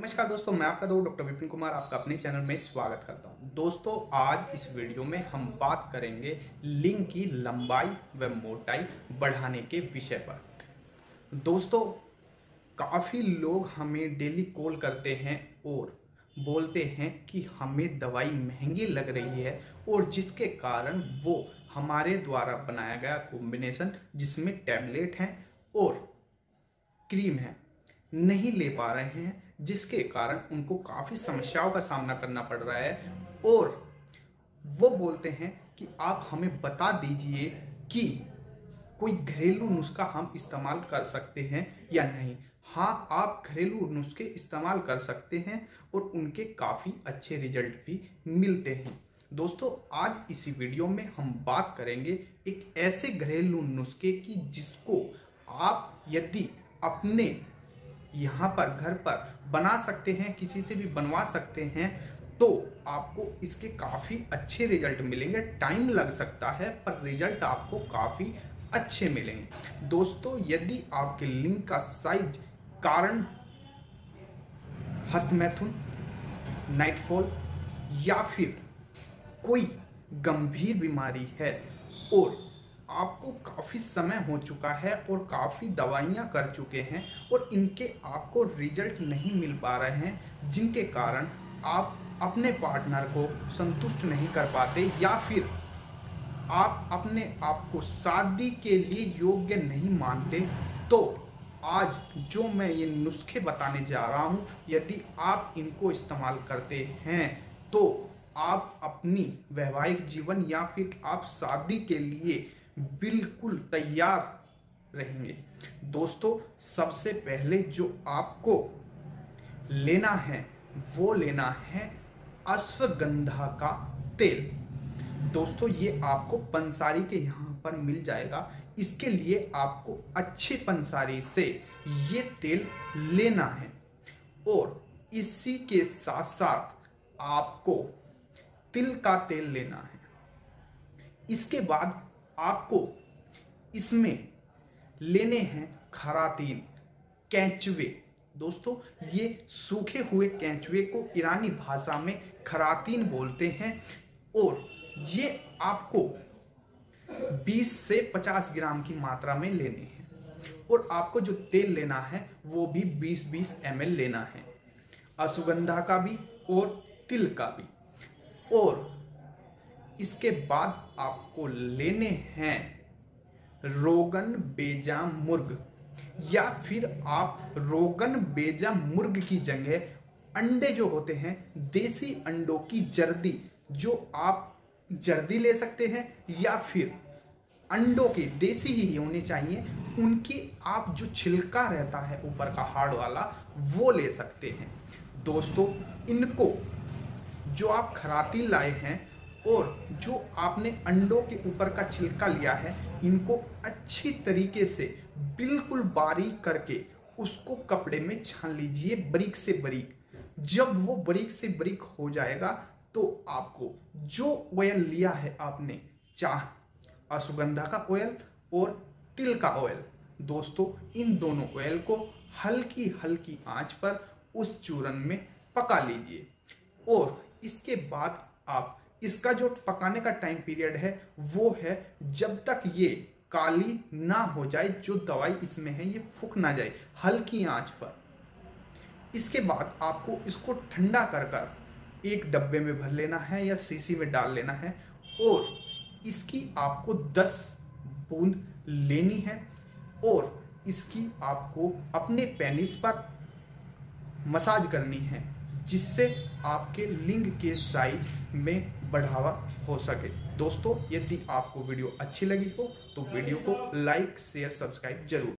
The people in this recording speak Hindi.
नमस्कार दोस्तों, मैं आपका दोस्त डॉक्टर विपिन कुमार, आपका अपने चैनल में स्वागत करता हूँ। दोस्तों, आज इस वीडियो में हम बात करेंगे लिंग की लंबाई व मोटाई बढ़ाने के विषय पर। दोस्तों, काफ़ी लोग हमें डेली कॉल करते हैं और बोलते हैं कि हमें दवाई महँगी लग रही है और जिसके कारण वो हमारे द्वारा बनाया गया कॉम्बिनेशन जिसमें टैबलेट हैं और क्रीम है, नहीं ले पा रहे हैं जिसके कारण उनको काफ़ी समस्याओं का सामना करना पड़ रहा है। और वो बोलते हैं कि आप हमें बता दीजिए कि कोई घरेलू नुस्खा हम इस्तेमाल कर सकते हैं या नहीं। हाँ आप घरेलू नुस्खे इस्तेमाल कर सकते हैं और उनके काफ़ी अच्छे रिज़ल्ट भी मिलते हैं। दोस्तों, आज इसी वीडियो में हम बात करेंगे एक ऐसे घरेलू नुस्खे की जिसको आप यदि अपने यहाँ पर, घर पर बना सकते हैं, किसी से भी बनवा सकते हैं तो आपको इसके काफ़ी अच्छे रिज़ल्ट मिलेंगे। टाइम लग सकता है, पर रिज़ल्ट आपको काफ़ी अच्छे मिलेंगे। दोस्तों, यदि आपके लिंक का साइज़ कारण हस्तमैथुन नाइटफॉल या फिर कोई गंभीर बीमारी है, और आपको काफ़ी समय हो चुका है और काफ़ी दवाइयाँ कर चुके हैं और इनके आपको रिज़ल्ट नहीं मिल पा रहे हैं, जिनके कारण आप अपने पार्टनर को संतुष्ट नहीं कर पाते या फिर आप अपने आप को शादी के लिए योग्य नहीं मानते। तो आज जो मैं ये नुस्खे बताने जा रहा हूँ, यदि आप इनको इस्तेमाल करते हैं तो आप अपनी वैवाहिक जीवन या फिर आप शादी के लिए बिल्कुल तैयार रहेंगे। दोस्तों, सबसे पहले जो आपको लेना है, वो लेना है अश्वगंधा का तेल। दोस्तों, ये आपको पंसारी के यहाँ पर मिल जाएगा। इसके लिए आपको अच्छे पंसारी से ये तेल लेना है। और इसी के साथ साथ आपको तिल का तेल लेना है। इसके बाद आपको इसमें लेने हैं खरातीन, कैचवे। दोस्तों, ये सूखे हुए कैचवे को ईरानी भाषा में खरातीन बोलते हैं और ये आपको 20 से 50 ग्राम की मात्रा में लेने हैं और आपको जो तेल लेना है, वो भी 20-20 एम लेना है। अश्वगंधा का भी और तिल का भी। और इसके बाद आपको लेने हैं रोगन बेजा मुर्ग। या फिर आप रोगन बेजा मुर्ग की जगह अंडे जो होते हैं, देसी अंडों की जर्दी, जो आप जर्दी ले सकते हैं, या फिर अंडों के देसी ही होने चाहिए, उनकी आप जो छिलका रहता है ऊपर का हार्ड वाला, वो ले सकते हैं। दोस्तों, इनको जो आप खराती लाए हैं और जो आपने अंडों के ऊपर का छिलका लिया है, इनको अच्छी तरीके से बिल्कुल बारीक करके उसको कपड़े में छान लीजिए बरीक से बरीक। जब वो बरीक से बरीक हो जाएगा तो आपको जो ऑयल लिया है आपने, चाह, अश्वगंधा का ऑयल और तिल का ऑयल दोस्तों, इन दोनों ऑयल को हल्की हल्की आँच पर उस चूरन में पका लीजिए। और इसके बाद आप इसका जो पकाने का टाइम पीरियड है, वो है जब तक ये काली ना हो जाए, जो दवाई इसमें है, ये फूक ना जाए, हल्की आँच पर। इसके बाद आपको इसको ठंडा कर कर एक डब्बे में भर लेना है या सीसी में डाल लेना है और इसकी आपको 10 बूंद लेनी है और इसकी आपको अपने पेनिस पर मसाज करनी है। जिससे आपके लिंग के साइज़ में बढ़ावा हो सके। दोस्तों, यदि आपको वीडियो अच्छी लगी हो तो वीडियो को लाइक शेयर सब्सक्राइब ज़रूर।